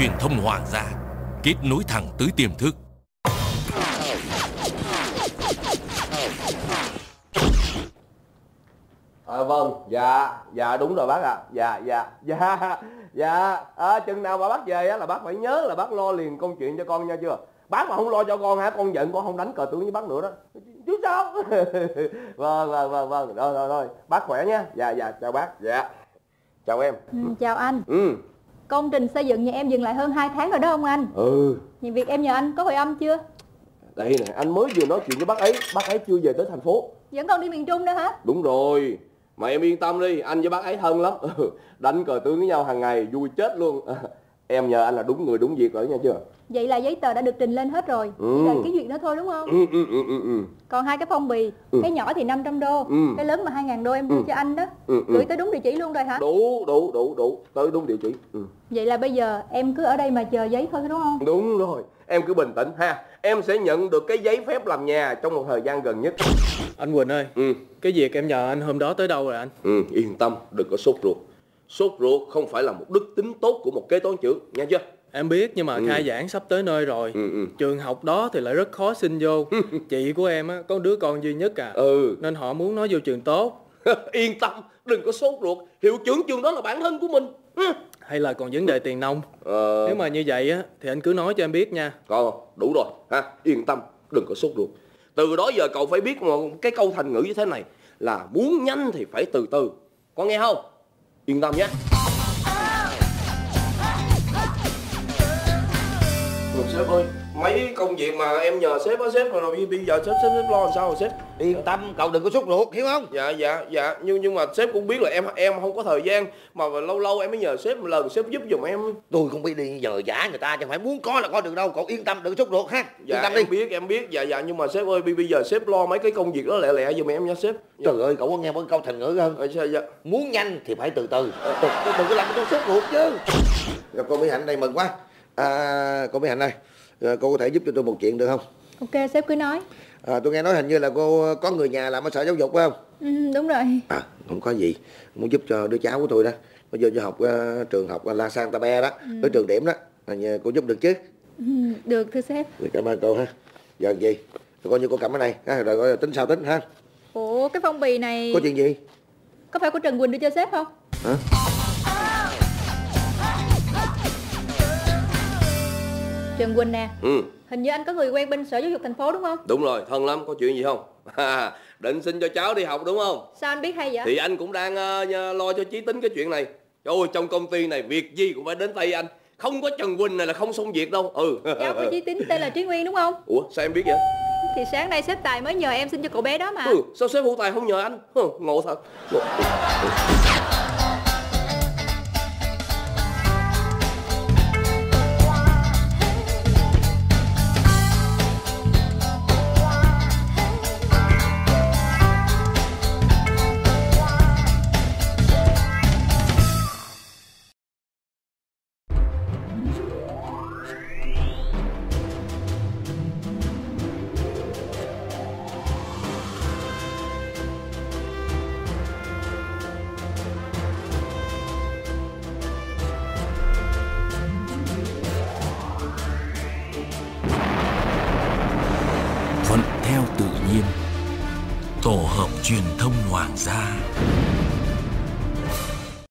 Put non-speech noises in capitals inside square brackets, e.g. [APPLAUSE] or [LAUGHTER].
truyền thông hoàng gia Kết nối thẳng tới tiềm thức À, vâng, dạ, dạ đúng rồi bác ạ. Dạ, dạ, dạ, [LAUGHS] dạ. À, chừng nào mà bác về á là bác phải nhớ là bác lo liền công chuyện cho con nha chưa? Bác mà không lo cho con hả, con giận con không đánh cờ tướng với bác nữa đó. Chứ sao? [LAUGHS] vâng, vâng, vâng, vâng, rồi, rồi, rồi. Bác khỏe nhé. Dạ, dạ, chào bác. Dạ. Chào em. Ừ, chào anh. Ừ. Công trình xây dựng nhà em dừng lại hơn 2 tháng rồi đó ông anh. Ừ. Những việc em nhờ anh có hồi âm chưa? Đây nè, anh mới vừa nói chuyện với bác ấy, bác ấy chưa về tới thành phố. Vẫn còn đi miền Trung nữa hả? Đúng rồi. Mà em yên tâm đi, anh với bác ấy thân lắm. [LAUGHS] Đánh cờ tướng với nhau hàng ngày, vui chết luôn. [LAUGHS] Em nhờ anh là đúng người đúng việc rồi nha chưa? Vậy là giấy tờ đã được trình lên hết rồi. Ừ. Chỉ đợi cái duyệt nữa thôi đúng không? Ừ, ừ, ừ, ừ, ừ. Còn hai cái phong bì, Ừ. cái nhỏ thì 500 đô, Ừ. cái lớn mà 2.000 đô em đưa Ừ. cho anh đó. Ừ, ừ. Gửi tới đúng địa chỉ luôn rồi hả? đủ đủ đủ đủ tới đúng địa chỉ ừ. Vậy là bây giờ em cứ ở đây mà chờ giấy thôi đúng không? đúng rồi em cứ bình tĩnh ha em sẽ nhận được cái giấy phép làm nhà trong một thời gian gần nhất Anh Quỳnh ơi, ừ cái việc em nhờ anh hôm đó tới đâu rồi anh? ừ yên tâm đừng có sốt ruột sốt ruột không phải là một đức tính tốt của một kế toán trưởng nha chưa Em biết nhưng mà Ừ. khai giảng sắp tới nơi rồi. ừ ừ Trường học đó thì lại rất khó xin vô. [LAUGHS] Chị của em á, có đứa con duy nhất à. ừ Nên họ muốn nó vô trường tốt. [LAUGHS] yên tâm đừng có sốt ruột hiệu trưởng trường đó là bản thân của mình ừ. Hay là còn vấn đề tiền nông. ờ, Nếu mà như vậy á, thì anh cứ nói cho em biết nha. còn đủ rồi ha yên tâm đừng có sốt ruột từ đó giờ cậu phải biết một cái câu thành ngữ như thế này là muốn nhanh thì phải từ từ con nghe không yên tâm nhé. Rồi sếp ơi, mấy công việc mà em nhờ sếp á sếp rồi, bây giờ sếp sếp, sếp lo làm sao rồi sếp? Yên tâm, cậu đừng có sốt ruột, hiểu không? Dạ dạ dạ, nhưng nhưng mà sếp cũng biết là em em không có thời gian mà lâu lâu em mới nhờ sếp một lần sếp giúp giùm em. Tôi không biết đi nhờ giả người ta, chẳng phải muốn có là có được đâu. Cậu yên tâm, đừng có sốt ruột ha. Dạ yên tâm em đi. biết em biết, dạ dạ nhưng mà sếp ơi bây giờ sếp lo mấy cái công việc đó lẹ lẹ giùm em nha sếp. Dạ. Trời ơi, cậu có nghe một câu thành ngữ không? Ờ, dạ, dạ. Muốn nhanh thì phải từ từ. Đừng, đừng có làm tôi sốt ruột chứ. Gặp cô Mỹ Hạnh đây mừng quá. À, cô Mỹ Hạnh ơi, ờ, cô có thể giúp cho tôi một chuyện được không? Ok, sếp cứ nói. À, tôi nghe nói hình như là cô có người nhà làm ở sở giáo dục phải không? Ừ, đúng rồi. À, không có gì. Muốn giúp cho đứa cháu của tôi đó. Bây giờ cho học ờ, trường học La Sang Tabe đó, với trường điểm đó. À, nhờ cô giúp được chứ? Ừ, được thưa sếp. Thì cảm ơn cô ha. Giờ gì? Rồi coi như cô cầm cái này, ha, rồi coi tính sao tính ha. Ủa, cái phong bì này Có chuyện gì? có phải của Trần Quỳnh đưa cho sếp không? Hả? Trần Quỳnh nè, Ừ, hình như anh có người quen bên sở giáo dục thành phố đúng không? đúng rồi, thân lắm, có chuyện gì không? [LAUGHS] Định xin cho cháu đi học đúng không? Sao anh biết hay vậy? Thì anh cũng đang nhờ- lo cho Chí Tính cái chuyện này. Trời ơi, trong công ty này việc gì cũng phải đến tay anh. Không có Trần Quỳnh này là không xong việc đâu. Ừ. [LAUGHS] Cháu của Chí Tín tên là Trí Nguyên đúng không? Ủa, sao em biết vậy? Thì sáng nay sếp Tài mới nhờ em xin cho cậu bé đó mà. Ừ, sao sếp hữu tài không nhờ anh? Hừ, ngộ thật. Ngộ. Thuận theo tự nhiên. Tổ hợp truyền thông hoàng gia.